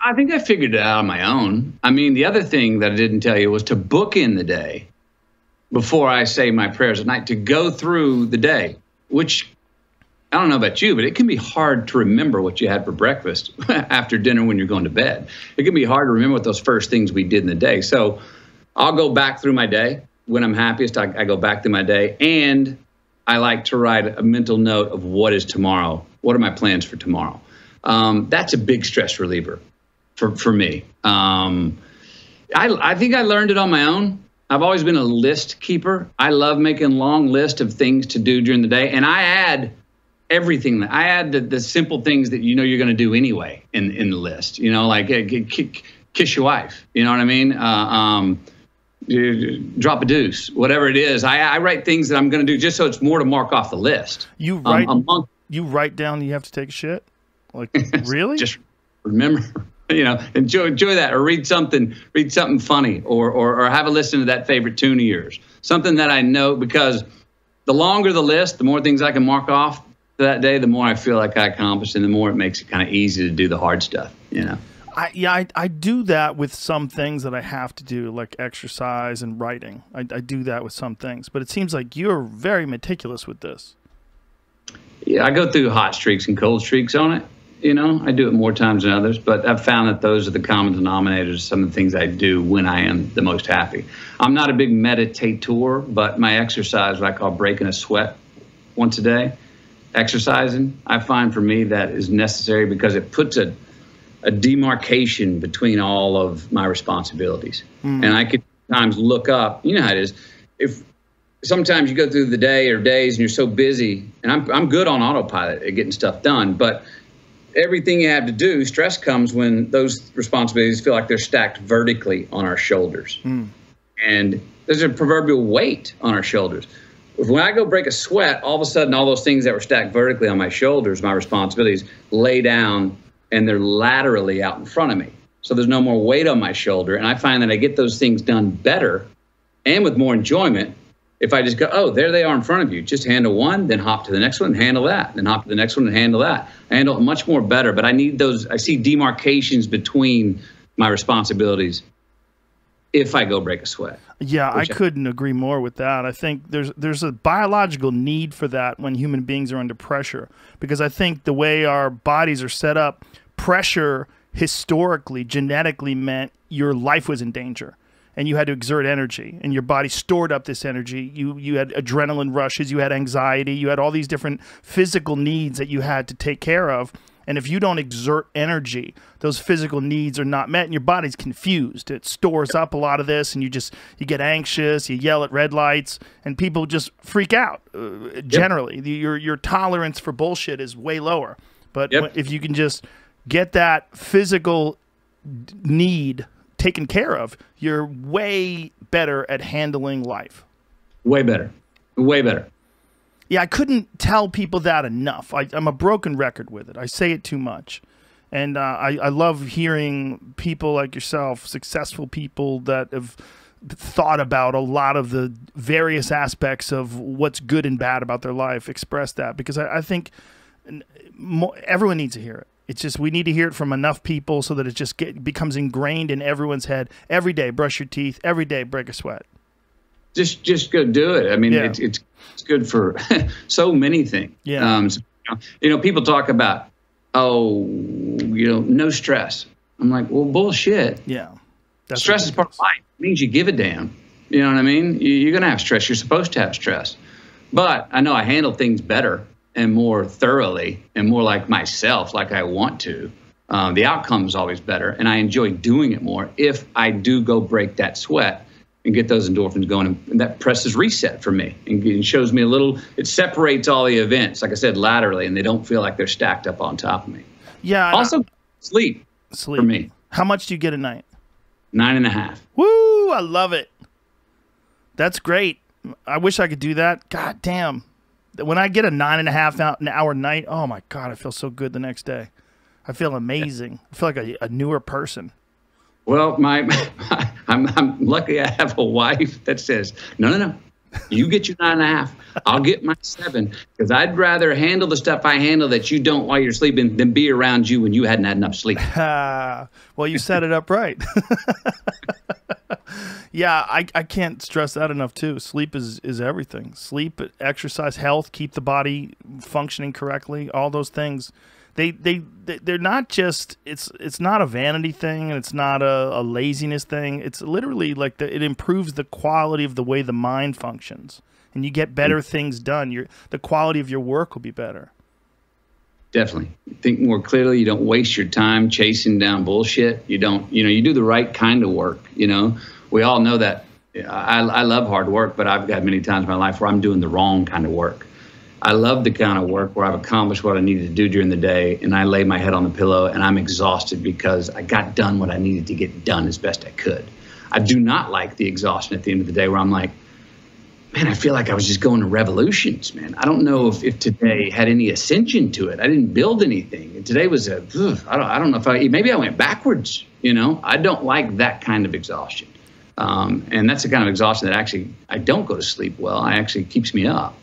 I think I figured it out on my own. I mean, the other thing that I didn't tell you was to book in the day before I say my prayers at night to go through the day, which I don't know about you, but it can be hard to remember what you had for breakfast after dinner when you're going to bed. It can be hard to remember what those first things we did in the day. So I'll go back through my day. When I'm happiest, I, I go back through my day. And I like to write a mental note of what is tomorrow. What are my plans for tomorrow? Um, that's a big stress reliever for, for me. Um, I, I think I learned it on my own. I've always been a list keeper. I love making long lists of things to do during the day. And I add everything that I add the, the simple things that you know you're going to do anyway in in the list. You know, like uh, kiss your wife. You know what I mean? Uh, um, drop a deuce, whatever it is. I, I write things that I'm going to do just so it's more to mark off the list. You um, write um, among, you write down you have to take a shit. Like really? just remember. You know, enjoy enjoy that, or read something, read something funny, or, or or have a listen to that favorite tune of yours. Something that I know because the longer the list, the more things I can mark off that day, the more I feel like I accomplished, and the more it makes it kind of easy to do the hard stuff. You know. I, yeah, I, I do that with some things that I have to do, like exercise and writing. I, I do that with some things, but it seems like you're very meticulous with this. Yeah, I go through hot streaks and cold streaks on it. You know, I do it more times than others, but I've found that those are the common denominators some of the things I do when I am the most happy. I'm not a big meditator, but my exercise, what I call breaking a sweat once a day, exercising, I find for me that is necessary because it puts a, a demarcation between all of my responsibilities. Mm. And I could times look up, you know how it is. If sometimes you go through the day or days and you're so busy, and I'm, I'm good on autopilot at getting stuff done, but everything you have to do, stress comes when those responsibilities feel like they're stacked vertically on our shoulders. Mm. And there's a proverbial weight on our shoulders when I go break a sweat, all of a sudden, all those things that were stacked vertically on my shoulders, my responsibilities, lay down and they're laterally out in front of me. So there's no more weight on my shoulder. And I find that I get those things done better and with more enjoyment if I just go, oh, there they are in front of you. Just handle one, then hop to the next one, handle that, then hop to the next one and handle that. I handle it much more better. But I need those, I see demarcations between my responsibilities if I go break a sweat. Yeah, I couldn't agree more with that. I think there's there's a biological need for that when human beings are under pressure because I think the way our bodies are set up, pressure historically genetically meant your life was in danger and you had to exert energy and your body stored up this energy you you had adrenaline rushes you had anxiety you had all these different physical needs that you had to take care of and if you don't exert energy, those physical needs are not met and your body's confused. It stores up a lot of this and you just you get anxious, you yell at red lights and people just freak out. Uh, generally, yep. your your tolerance for bullshit is way lower. But yep. if you can just get that physical need taken care of, you're way better at handling life. Way better. Way better. Yeah, I couldn't tell people that enough. I, am a broken record with it. I say it too much. And uh, I, I love hearing people like yourself, successful people that have thought about a lot of the various aspects of what's good and bad about their life, express that because I, I think everyone needs to hear it. It's just we need to hear it from enough people so that it just get, becomes ingrained in everyone's head. Every day, brush your teeth. Every day, break a sweat just just go do it. I mean, yeah. it's, it's it's good for so many things. Yeah. Um, so, you know, people talk about oh, you know, no stress. I'm like, well, bullshit. Yeah. That's stress is part of life. It means you give a damn. You know what I mean? You're gonna have stress. You're supposed to have stress. But I know I handle things better and more thoroughly and more like myself, like I want to. Um, the outcome is always better, and I enjoy doing it more if I do go break that sweat and get those endorphins going. And that presses reset for me and shows me a little, it separates all the events, like I said, laterally, and they don't feel like they're stacked up on top of me. Yeah. Also, sleep, sleep for me. How much do you get a night? Nine and a half. Woo! I love it. That's great. I wish I could do that. God damn. When I get a nine and a half an hour night, oh my God, I feel so good the next day. I feel amazing. I feel like a, a newer person. Well, my, my I'm, I'm lucky I have a wife that says, no, no, no, You get your nine and a half. I'll get my seven because I'd rather handle the stuff I handle that you don't while you're sleeping than be around you when you hadn't had enough sleep. well, you set it up right. yeah, I, I can't stress that enough too. Sleep is, is everything. Sleep, exercise, health, keep the body functioning correctly, all those things. They, they they're not just it's it's not a vanity thing and it's not a, a laziness thing. It's literally like the, it improves the quality of the way the mind functions and you get better mm. things done. Your the quality of your work will be better. Definitely. Think more clearly. You don't waste your time chasing down bullshit. You don't, you know, you do the right kind of work. You know, we all know that. I, I love hard work, but I've got many times in my life where I'm doing the wrong kind of work. I love the kind of work where I've accomplished what I needed to do during the day and I lay my head on the pillow and I'm exhausted because I got done what I needed to get done as best I could. I do not like the exhaustion at the end of the day where I'm like, man, I feel like I was just going to revolutions, man. I don't know if, if today had any ascension to it. I didn't build anything. And today was a, ugh, I don't, I don't know if I, maybe I went backwards, you know? I don't like that kind of exhaustion. Um, and that's the kind of exhaustion that actually, I don't go to sleep well. I actually keeps me up.